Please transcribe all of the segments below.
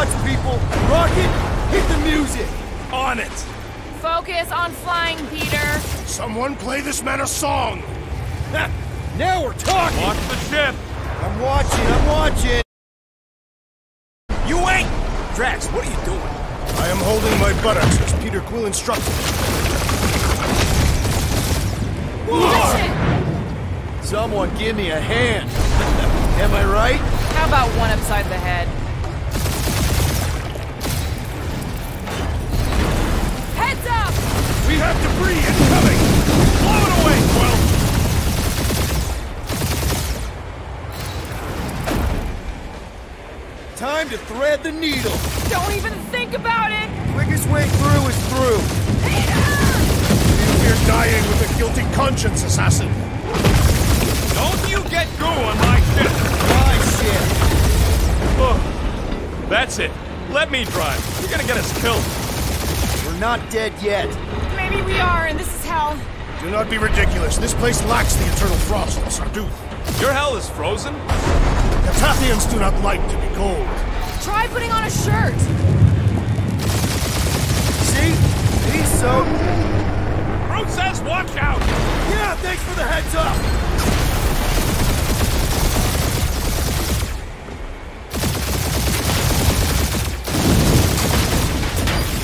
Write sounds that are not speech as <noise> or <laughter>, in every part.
watch, people! Rocket, hit the music! On it! Focus on flying, Peter. Someone play this man a song! now we're talking! Watch the ship! I'm watching, I'm watching! You wait! Drax, what are you doing? I am holding my buttocks as Peter Quill instructed. Watch! Someone give me a hand! <laughs> Am I right? How about one upside the head? Heads up! We have debris incoming! Blow it away, Quill! Time to thread the needle! Don't even think about it! Quickest way through is through! You're dying with a guilty conscience, assassin! Don't you get goo on my ship! My shit! Oh, that's it. Let me drive. You're gonna get us killed. We're not dead yet. Maybe we are, and this is hell. Do not be ridiculous. This place lacks the eternal frost of Sarduth. Your hell is frozen? The Tathians do not like to be cold. Try putting on a shirt. See? He's so... Groot says watch out! Yeah, thanks for the heads up!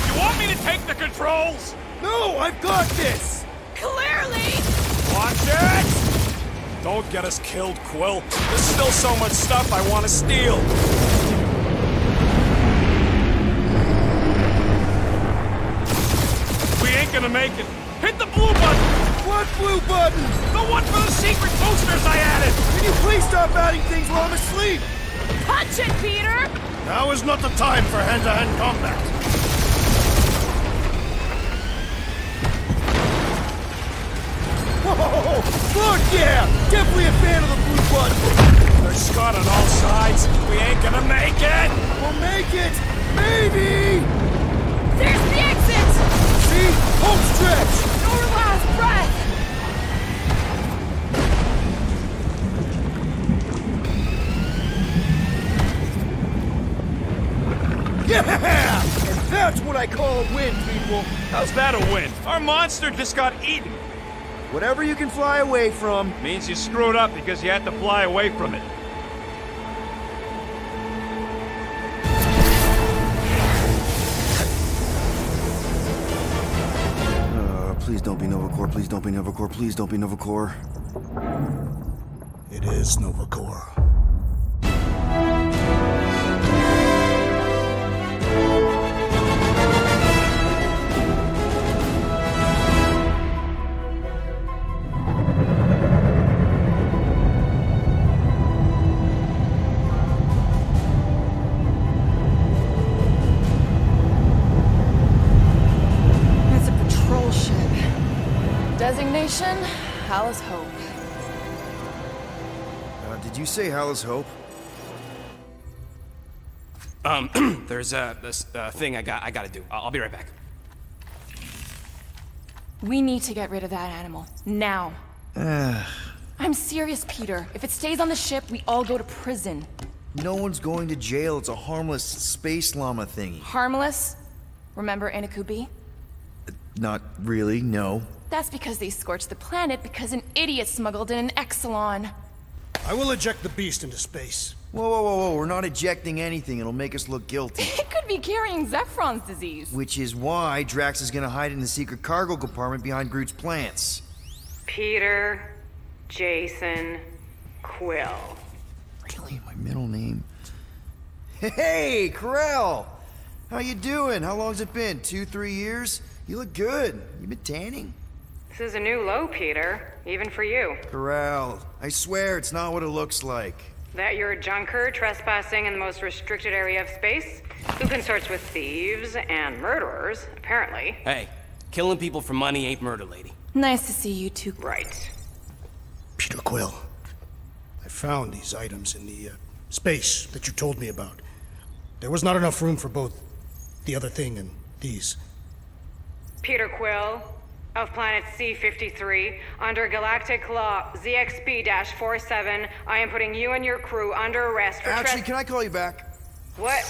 You want me to take the controls? No, I've got this! Clearly! Watch it! Don't get us killed, Quill. There's still so much stuff I want to steal. We ain't gonna make it. Hit the blue button! What blue button? The one for the secret boosters I added! Can you please stop adding things while I'm asleep? Touch it, Peter! Now is not the time for hand-to-hand combat. Whoa! Fuck yeah! Definitely a fan of the blue button! There's Scott on all sides. We ain't gonna make it! We'll make it! Maybe! There's the exit! See? Home stretch! Your last breath! Yeah! And that's what I call a win, people! How's that a win? Our monster just got eaten. Whatever you can fly away from, Means you screwed up because you had to fly away from it. Uh, please don't be Nova Corps, please don't be Nova Corps, please don't be Nova Corps. It is Nova Corps. Designation, Alice Hope. Uh, did you say Hala's Hope? Um, <clears throat> there's uh, this uh, thing I got. I gotta do. I'll, I'll be right back. We need to get rid of that animal. Now. <sighs> I'm serious, Peter. If it stays on the ship, we all go to prison. No one's going to jail. It's a harmless space llama thingy. Harmless? Remember Inakubi? Not really, no. That's because they scorched the planet because an idiot smuggled in an Exelon. I will eject the beast into space. Whoa, whoa, whoa, whoa. We're not ejecting anything. It'll make us look guilty. <laughs> It could be carrying Zephron's disease. Which is why Drax is gonna hide in the secret cargo compartment behind Groot's plants. Peter, Jason, Quill. Really? My middle name? Hey, Ko-Rel! How you doing? How long's it been? Two, three years? You look good. You been tanning? This is a new low, Peter, even for you. Ko-Rel, I swear it's not what it looks like. That you're a junker trespassing in the most restricted area of space, who consorts with thieves and murderers, apparently. Hey, killing people for money ain't murder, lady. Nice to see you too. Right. Peter Quill. I found these items in the uh, space that you told me about. There was not enough room for both the other thing and these. Peter Quill, of planet C-53, under Galactic Law ZXB-47, I am putting you and your crew under arrest for Actually, can I call you back? What?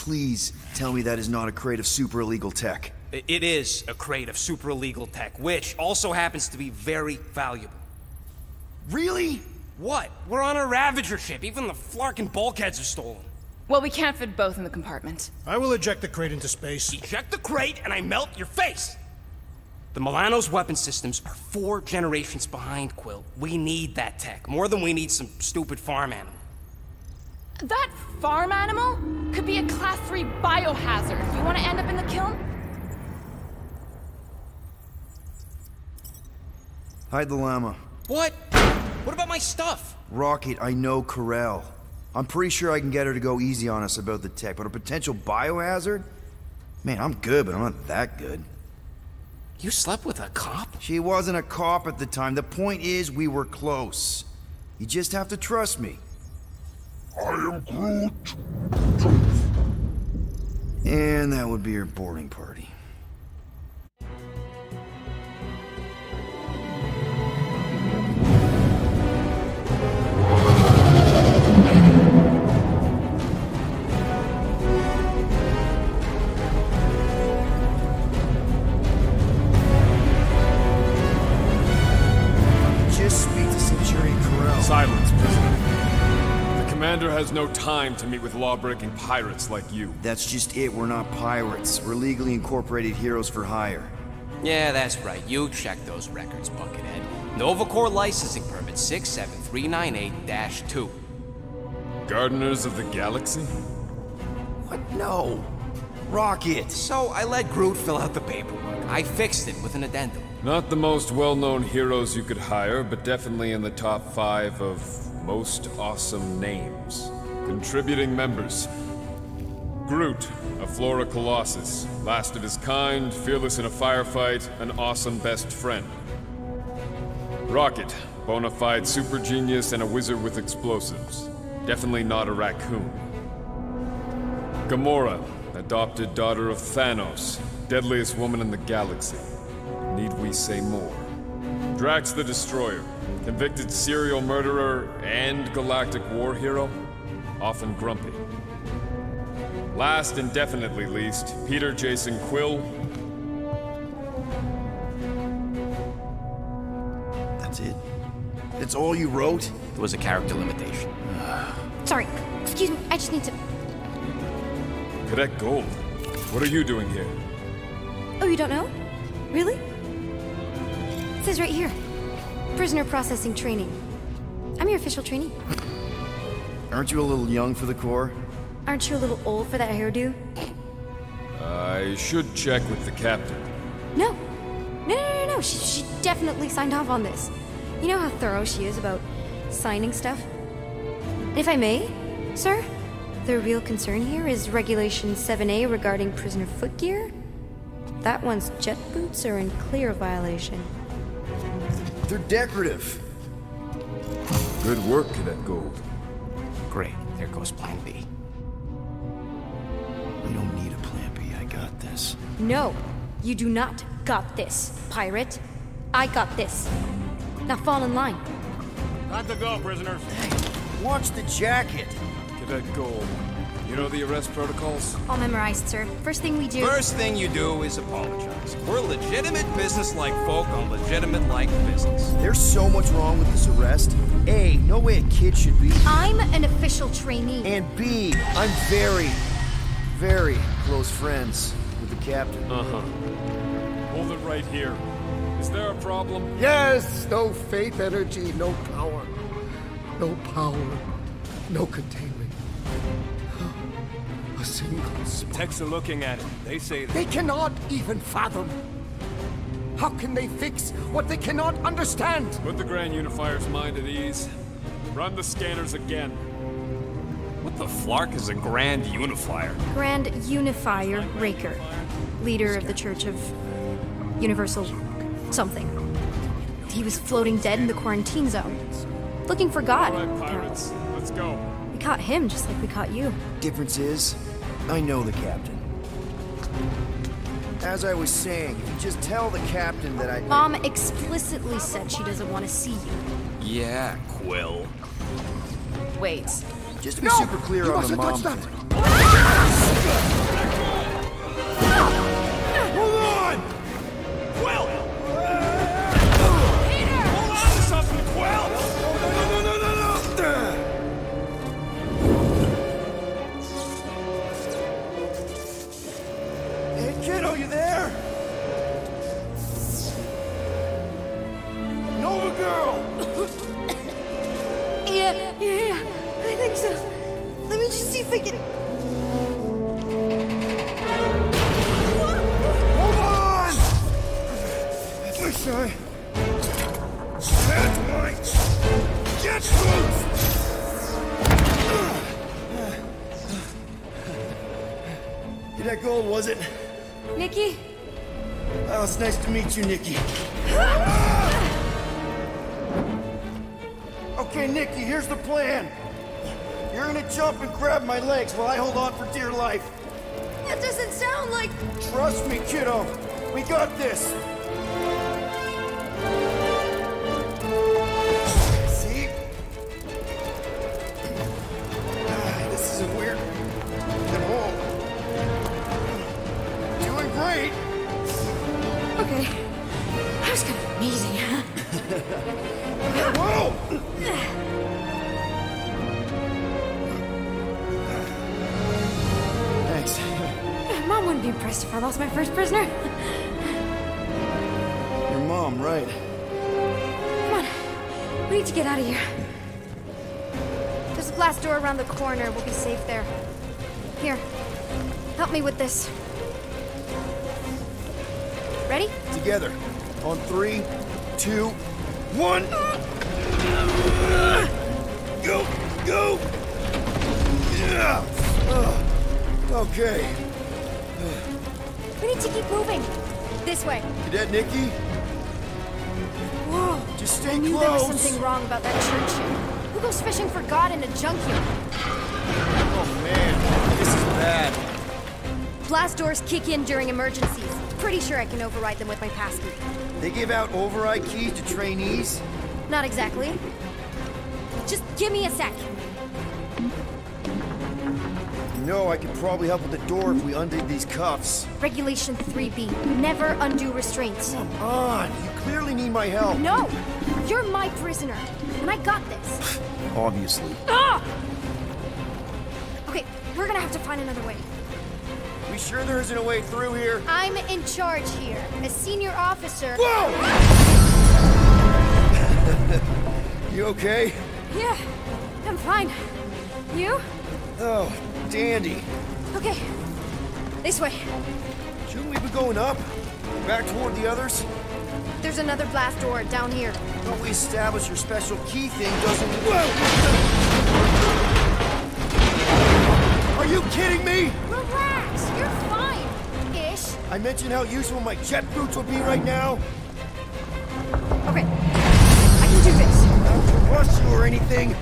please tell me that is not a crate of super illegal tech? It is a crate of super illegal tech, which also happens to be very valuable. Really? What? We're on a Ravager ship. Even the Flarkin bulkheads are stolen. Well, we can't fit both in the compartment. I will eject the crate into space. Eject the crate and I melt your face! The Milano's weapon systems are four generations behind, Quill. We need that tech, more than we need some stupid farm animal. That farm animal could be a class 3 biohazard. You want to end up in the kiln? Hide the llama. What? What about my stuff? Rocket, I know Ko-Rel. I'm pretty sure I can get her to go easy on us about the tech, but a potential biohazard? Man, I'm good, but I'm not that good. You slept with a cop? She wasn't a cop at the time. The point is, we were close. You just have to trust me. I am Groot. And that would be your boarding party. Commander has no time to meet with law-breaking pirates like you. That's just it. We're not pirates. We're legally incorporated heroes for hire. Yeah, that's right. You check those records, Buckethead. Nova Corps licensing permit 67398-2. Gardeners of the Galaxy? What? No. Rocket. So I let Groot fill out the paperwork. I fixed it with an addendum. Not the most well-known heroes you could hire, but definitely in the top five of most awesome names. Contributing members. Groot, a Flora Colossus, last of his kind, fearless in a firefight, an awesome best friend. Rocket, bona fide super genius and a wizard with explosives. Definitely not a raccoon. Gamora, adopted daughter of Thanos, deadliest woman in the galaxy. Need we say more? Drax the Destroyer, convicted serial murderer and galactic war hero, often grumpy. Last and definitely least, Peter Jason Quill, That's it. That's all you wrote? It was a character limitation. <sighs> Sorry, excuse me, I just need to. Cadet Gold. What are you doing here? Oh, you don't know? Really? It says right here Prisoner Processing Training. I'm your official trainee. Aren't you a little young for the Corps? Aren't you a little old for that hairdo? I should check with the captain. No. No, no, no, no. She, she definitely signed off on this. You know how thorough she is about signing stuff? And if I may, sir, the real concern here is Regulation 7A regarding prisoner footgear. That one's jet boots are in clear violation. They're decorative. Good work, Cadet Gold. Great. There goes Plan B. We don't need a plan B. I got this. No, you do not got this, pirate. I got this. Now fall in line. Time to go, prisoners. Watch the jacket. Cadet Gold. You know the arrest protocols? All memorized, sir. First thing we do. First thing you do is apologize. We're legitimate business-like folk on legitimate-like business. There's so much wrong with this arrest. A, no way a kid should be. I'm an official trainee. And B, I'm very, very close friends with the captain. Uh-huh. Hold it right here. Is there a problem? Yes, no faith energy, no power. No power, no containment. A single spark. Techs are looking at it. They say that They cannot even fathom. How can they fix what they cannot understand? Put the Grand Unifier's mind at ease. Run the scanners again. What the flark is a grand unifier? Grand Unifier Raker, leader of the Church of Universal something. He was floating dead in the quarantine zone, looking for God. All right, pirates. Let's go. We caught him just like we caught you. Difference is, I know the captain. As I was saying, if you just tell the captain that I. Mom explicitly said she doesn't want to see you. Yeah, Quill. Wait. Just to be super clear you on the mom touch thing. that. Get that gold, was it? Nikki? Oh, it's nice to meet you, Nikki. okay, Nikki, here's the plan. You're gonna jump and grab my legs while I hold on for dear life. That doesn't sound like... Trust me, kiddo. We got this. Mom wouldn't be impressed if I lost my first prisoner. Your mom, right? Come on. We need to get out of here. There's a glass door around the corner. We'll be safe there. Here. Help me with this. Ready? Together. On three, two, one. Go, go. Yeah. Okay. We need to keep moving. This way. Cadet Nikki, Whoa. just stay I knew there was something wrong about that church ship. Who goes fishing for God in a junkyard? Oh man, this is bad. Blast doors kick in during emergencies. Pretty sure I can override them with my passkey. They give out override keys to trainees. Not exactly. Just give me a sec. Know, I could probably help with the door if we undid these cuffs. Regulation 3B. Never undo restraints. Come on, you clearly need my help. No! You're my prisoner. And I got this. <sighs> Obviously. Ah! Okay, we're gonna have to find another way. We sure there isn't a way through here? I'm in charge here. As senior officer. Whoa! <laughs> You okay? Yeah, I'm fine. You? Oh, dandy. Okay. This way. Shouldn't we be going up? Back toward the others? There's another blast door down here. Don't we establish your special key thing doesn't... Whoa! Are you kidding me? Relax, you're fine. Ish. I mentioned how useful my jet boots will be right now. Okay. I can do this. I don't you or anything.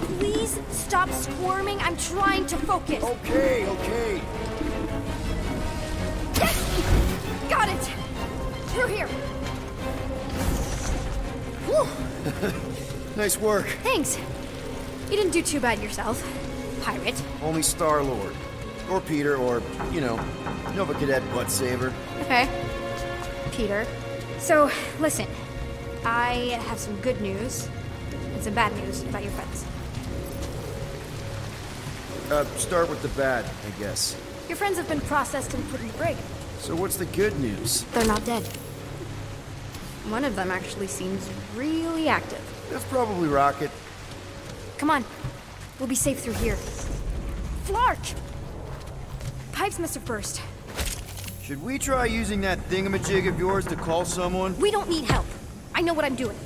You please stop squirming? I'm trying to focus. Okay, okay. Yes! <laughs> Got it! Through here. <laughs> Nice work. Thanks. You didn't do too bad yourself. Pirate. Only Star-Lord. Or Peter, or, you know, Nova Cadet Butt Saver. Okay. Peter. So, listen. I have some good news and some bad news about your friends. Uh, start with the bad, I guess. Your friends have been processed and put in the brig. So what's the good news? They're not dead. One of them actually seems really active. That's probably Rocket. Come on. We'll be safe through here. Flark! Pipes must have burst. Should we try using that thingamajig of yours to call someone? We don't need help. I know what I'm doing.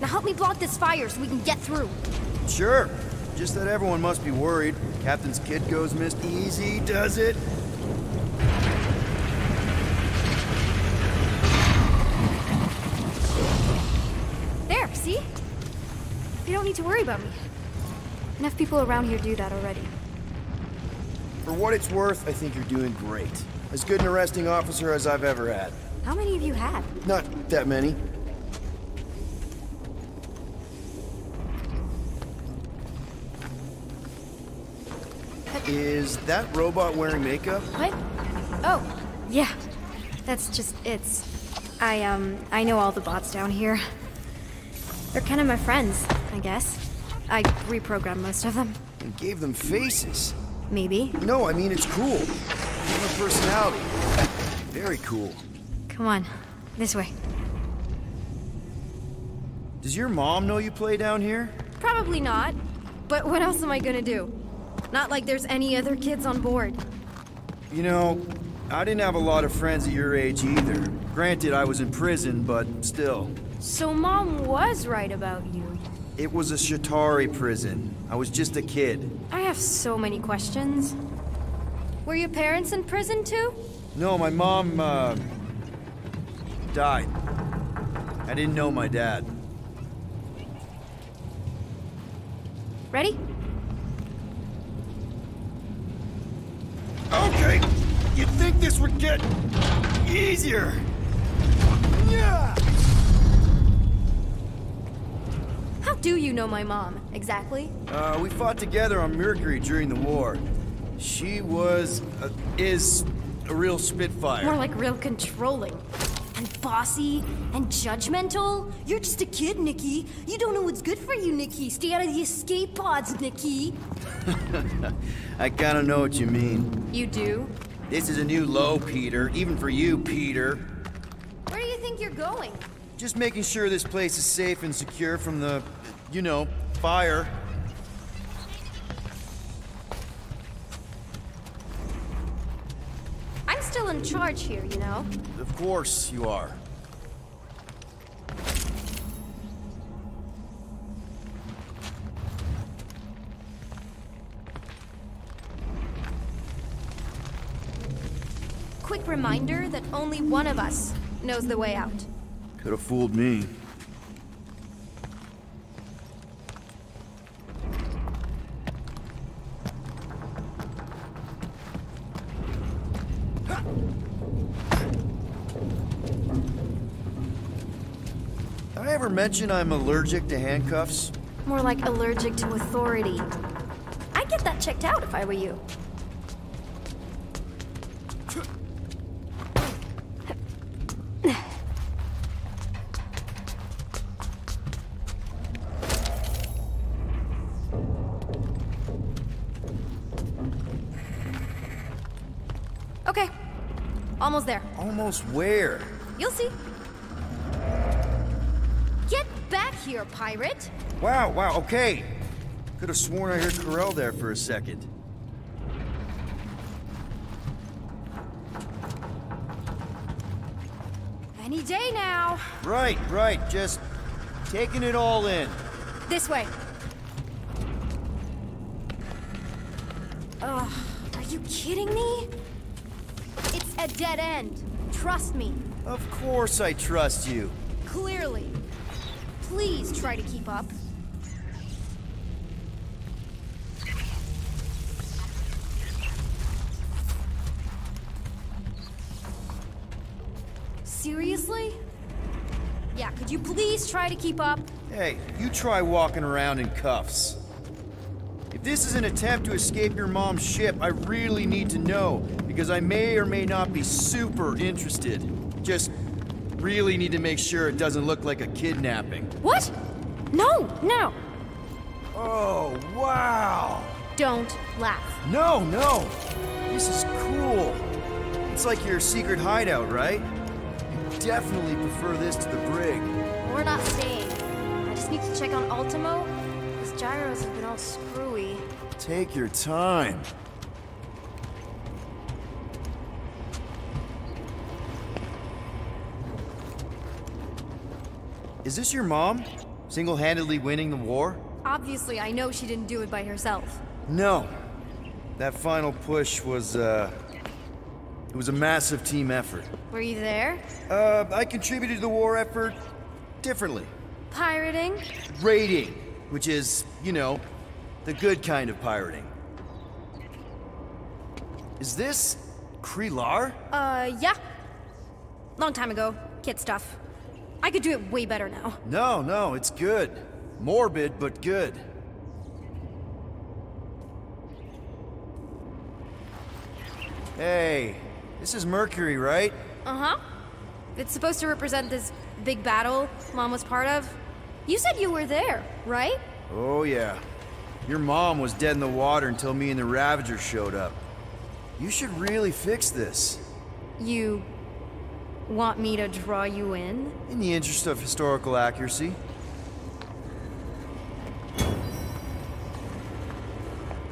Now help me block this fire so we can get through. Sure. Just that everyone must be worried. Captain's kid goes missed easy, does it? There, see? You don't need to worry about me. Enough people around here do that already. For what it's worth, I think you're doing great. As good an arresting officer as I've ever had. How many of you had? Not that many. Is that robot wearing makeup? What? Oh, yeah. That's just it's. I um I know all the bots down here. They're kind of my friends, I guess. I reprogrammed most of them. And gave them faces. Maybe. No, I mean it's cool. Give them a personality. Very cool. Come on. This way. Does your mom know you play down here? Probably not. But what else am I gonna do? Not like there's any other kids on board. You know, I didn't have a lot of friends at your age either. Granted, I was in prison, but still. So mom was right about you. It was a Shatari prison. I was just a kid. I have so many questions. Were your parents in prison too? No, my mom, uh, died. I didn't know my dad. Ready? Okay, you'd think this would get easier. Yeah. How do you know my mom, exactly? Uh, we fought together on Mercury during the war. She was, uh, is, a real spitfire. More like real controlling. And bossy and judgmental. You're just a kid, Nikki. You don't know what's good for you, Nikki. Stay out of the escape pods, Nikki. <laughs> I kinda know what you mean. You do? This is a new low, Peter. Even for you, Peter. Where do you think you're going? Just making sure this place is safe and secure from the, you know, fire. In charge here, you know? Of course you are. Quick reminder that only one of us knows the way out. Could have fooled me. Ever mention I'm allergic to handcuffs? More like allergic to authority. I'd get that checked out if I were you. Okay. Almost there. Almost where? You'll see. Get back here, pirate! Wow, wow, okay. Could have sworn I heard Ko-Rel there for a second. Any day now. Right, right, just taking it all in. This way. Ugh, are you kidding me? It's a dead end. Trust me. Of course I trust you. Clearly. Please try to keep up. Seriously? Yeah, could you please try to keep up? Hey, you try walking around in cuffs. If this is an attempt to escape your mom's ship, I really need to know, because I may or may not be super interested. Just really need to make sure it doesn't look like a kidnapping. What? No, no. Oh, wow! Don't laugh. No, no! This is cool. It's like your secret hideout, right? You definitely prefer this to the brig. We're not staying. I just need to check on Ultimo. His gyros have been all screwy. Take your time. Is this your mom? Single-handedly winning the war? Obviously, I know she didn't do it by herself. No. That final push was, uh... It was a massive team effort. Were you there? Uh, I contributed to the war effort differently. Pirating? Raiding, which is, you know, the good kind of pirating. Is this Krelar? Uh, yeah. Long time ago. Kid stuff. I could do it way better now. No, no, it's good. Morbid, but good. Hey, this is Mercury, right? Uh-huh. It's supposed to represent this big battle Mom was part of. You said you were there, right? Oh, yeah. Your mom was dead in the water until me and the Ravager showed up. You should really fix this. You want me to draw you in? In the interest of historical accuracy.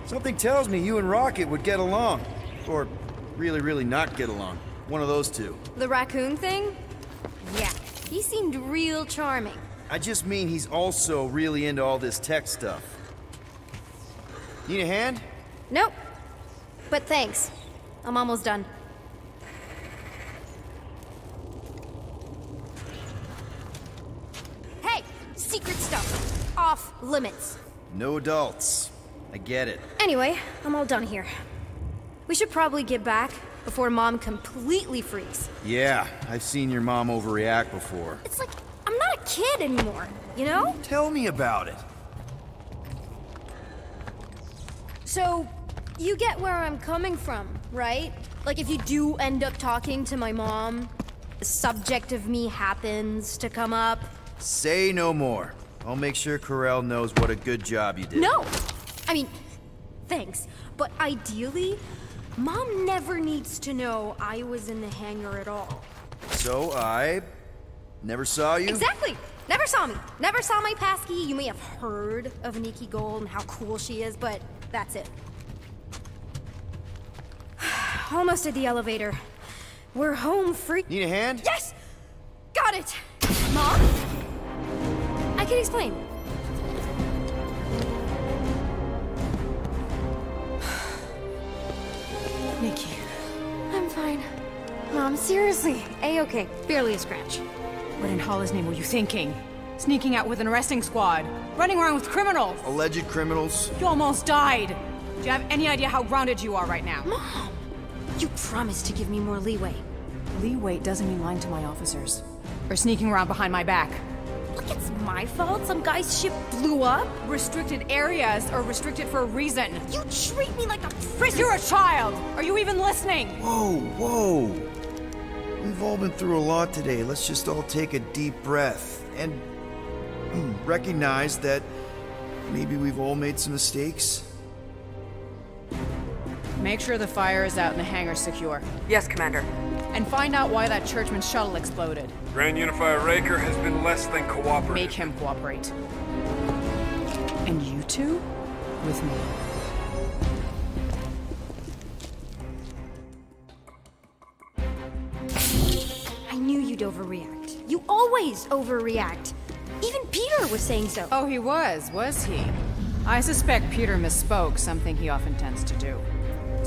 Something tells me you and Rocket would get along. Or really, really not get along. One of those two. The raccoon thing? Yeah, he seemed real charming. I just mean he's also really into all this tech stuff. Need a hand? Nope. But thanks. I'm almost done. Limits. No adults. I get it. Anyway, I'm all done here. We should probably get back before Mom completely freaks. Yeah, I've seen your mom overreact before. It's like, I'm not a kid anymore, you know? Tell me about it. So, you get where I'm coming from, right? Like, if you do end up talking to my mom, the subject of me happens to come up. Say no more. I'll make sure Ko-Rel knows what a good job you did. No! I mean, thanks. But ideally, Mom never needs to know I was in the hangar at all. So I never saw you? Exactly! Never saw me. Never saw my passkey. You may have heard of Nikki Gold and how cool she is, but that's it. <sighs> Almost at the elevator. We're home free. Need a hand? Yes! Got it! Mom? I can explain. <sighs> Nikki. I'm fine. Mom, seriously. A-okay. Barely a scratch. What in Hollis' name were you thinking? Sneaking out with an arresting squad? Running around with criminals? Alleged criminals? You almost died! Do you have any idea how grounded you are right now? Mom! You promised to give me more leeway. Leeway doesn't mean lying to my officers. Or sneaking around behind my back. Look, it's my fault some guy's ship blew up. Restricted areas are restricted for a reason. You treat me like a prisoner! You're a child! Are you even listening? Whoa, whoa. We've all been through a lot today. Let's just all take a deep breath and <clears throat> recognize that maybe we've all made some mistakes. Make sure the fire is out and the hangar secure. Yes, Commander. And find out why that churchman's shuttle exploded. Grand Unifier Raker has been less than cooperative. Make him cooperate. And you two? With me. I knew you'd overreact. You always overreact. Even Peter was saying so. Oh, he was, was he? I suspect Peter misspoke, something he often tends to do.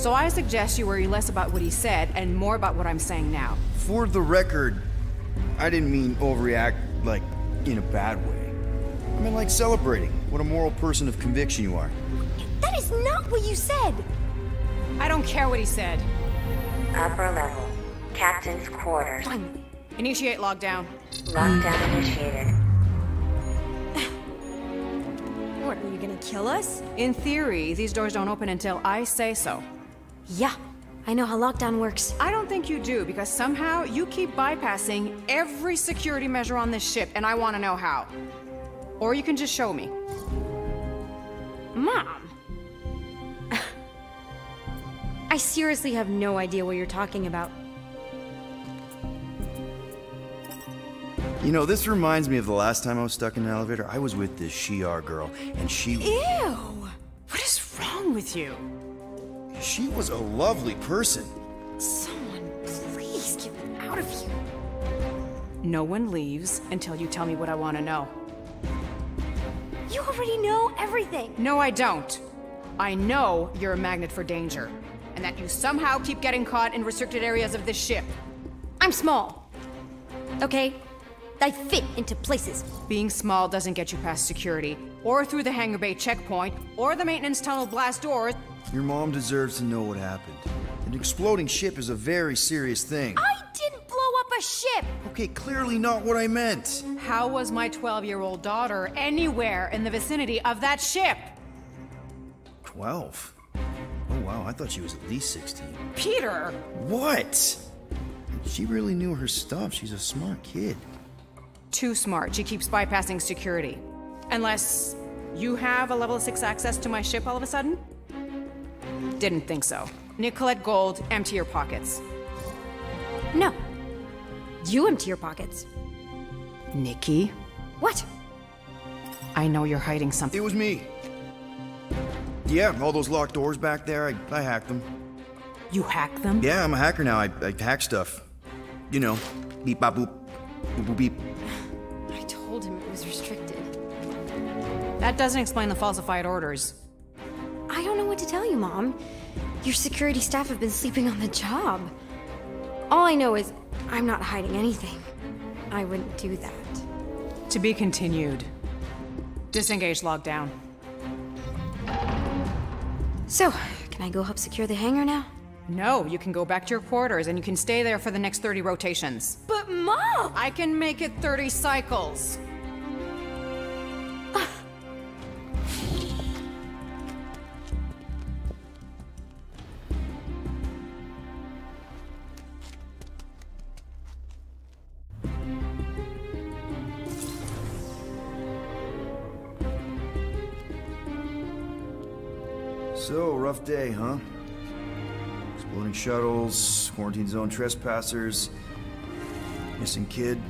So I suggest you worry less about what he said and more about what I'm saying now. For the record, I didn't mean overreact, like, in a bad way. I mean, like, celebrating what a moral person of conviction you are. That is not what you said! I don't care what he said. Upper level. Captain's quarters. Finally. Initiate lockdown. Lockdown initiated. What, are you gonna kill us? In theory, these doors don't open until I say so. Yeah, I know how lockdown works. I don't think you do, because somehow you keep bypassing every security measure on this ship, and I want to know how. Or you can just show me. Mom! <laughs> I seriously have no idea what you're talking about. You know, this reminds me of the last time I was stuck in an elevator. I was with this Shi'ar girl, and she... Ew! What is wrong with you? She was a lovely person. Someone, please get out of here. No one leaves until you tell me what I want to know. You already know everything. No, I don't. I know you're a magnet for danger, and that you somehow keep getting caught in restricted areas of this ship. I'm small. Okay? I fit into places. Being small doesn't get you past security, or through the hangar bay checkpoint, or the maintenance tunnel blast doors. Your mom deserves to know what happened. An exploding ship is a very serious thing. I didn't blow up a ship! Okay, clearly not what I meant. How was my 12 year old daughter anywhere in the vicinity of that ship? 12? Oh, wow, I thought she was at least 16. Peter! What? She really knew her stuff. She's a smart kid. Too smart. She keeps bypassing security. Unless you have a level 6 access to my ship all of a sudden? Didn't think so. Nicolette Gold, empty your pockets. No. You empty your pockets. Nikki, What? I know you're hiding something. It was me. Yeah, all those locked doors back there, I, I hacked them. You hacked them? Yeah, I'm a hacker now. I, I hack stuff. You know, beep bop boop, boop boop beep. <sighs> I told him it was restricted. That doesn't explain the falsified orders. I don't know what to tell you, Mom. Your security staff have been sleeping on the job. All I know is I'm not hiding anything. I wouldn't do that. To be continued. Disengage lockdown. So, can I go help secure the hangar now? No, you can go back to your quarters and you can stay there for the next 30 rotations. But Mom! I can make it 30 cycles. Day, huh? Exploding shuttles, quarantine zone trespassers, missing kid.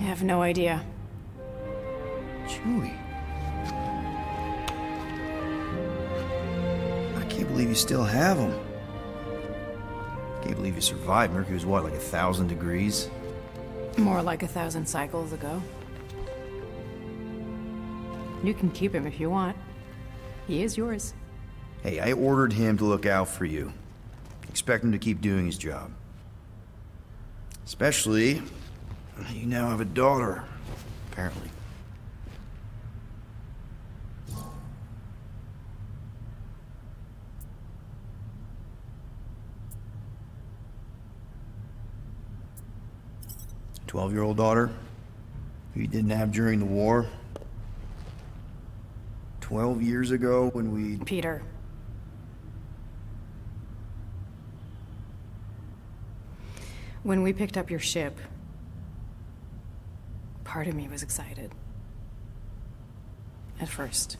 I have no idea. Chewie. I can't believe you still have him. Can't believe you survived. Mercury was what, like a thousand degrees? More like a thousand cycles ago. You can keep him if you want. He is yours. Hey, I ordered him to look out for you. Expect him to keep doing his job. Especially, you now have a daughter, apparently. Twelve-year-old daughter, who you didn't have during the war. Twelve years ago when we... Peter. When we picked up your ship, part of me was excited. At first.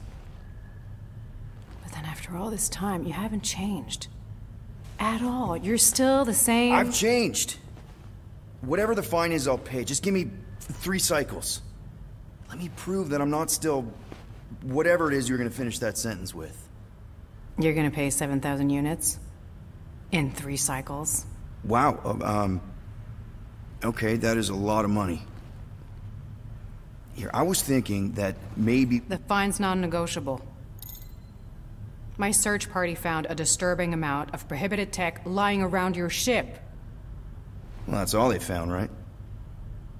But then after all this time, you haven't changed. At all. You're still the same. I've changed. Whatever the fine is, I'll pay. Just give me three cycles. Let me prove that I'm not still... whatever it is you're gonna finish that sentence with. You're gonna pay 7,000 units? In three cycles? Wow, uh, um... Okay, that is a lot of money. Here, I was thinking that maybe... The fine's non-negotiable. My search party found a disturbing amount of prohibited tech lying around your ship. Well, that's all they found, right?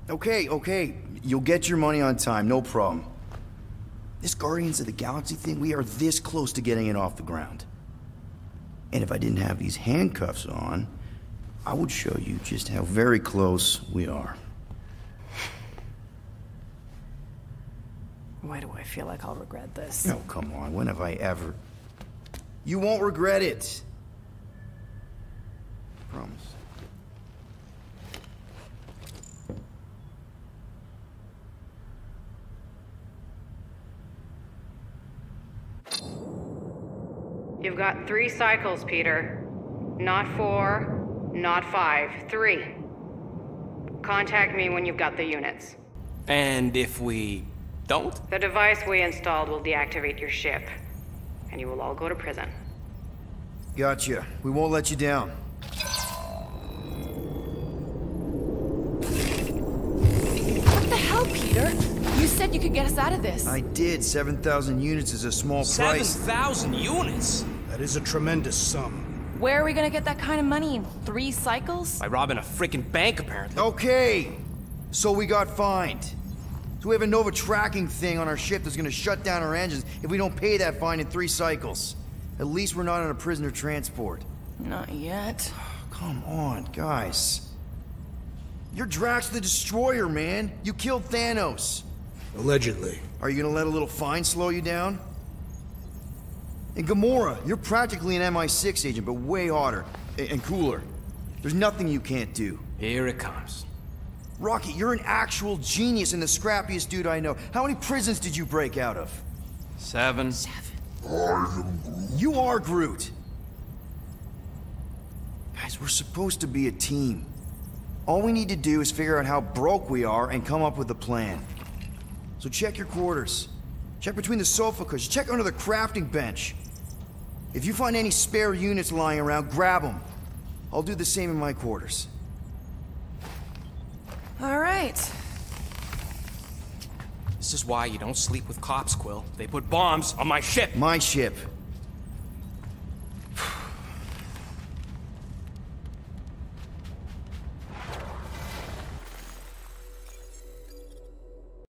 Okay, okay. You'll get your money on time, no problem. This Guardians of the Galaxy thing, we are this close to getting it off the ground. And if I didn't have these handcuffs on, I would show you just how very close we are. Why do I feel like I'll regret this? Oh, come on. When have I ever... You won't regret it. Promise. You've got three cycles, Peter. Not four, not five, three. Contact me when you've got the units. And if we don't? The device we installed will deactivate your ship, and you will all go to prison. Gotcha. We won't let you down. What the hell, Peter? You said you could get us out of this. I did. 7,000 units is a small price. 7,000 units? That is a tremendous sum. Where are we gonna get that kind of money in three cycles? By robbing a freaking bank, apparently. Okay. So we got fined. So we have a Nova tracking thing on our ship that's gonna shut down our engines if we don't pay that fine in three cycles. At least we're not on a prisoner transport. Not yet. <sighs> Come on, guys. You're Drax the Destroyer, man. You killed Thanos. Allegedly. Are you gonna let a little fine slow you down? And Gamora, you're practically an MI6 agent, but way hotter. And cooler. There's nothing you can't do. Here it comes. Rocket, you're an actual genius and the scrappiest dude I know. How many prisons did you break out of? Seven. You are Groot. Guys, we're supposed to be a team. All we need to do is figure out how broke we are and come up with a plan. So check your quarters. Check between the sofa cushions. Check under the crafting bench. If you find any spare units lying around, grab them. I'll do the same in my quarters. All right. This is why you don't sleep with cops, Quill. They put bombs on my ship. My ship.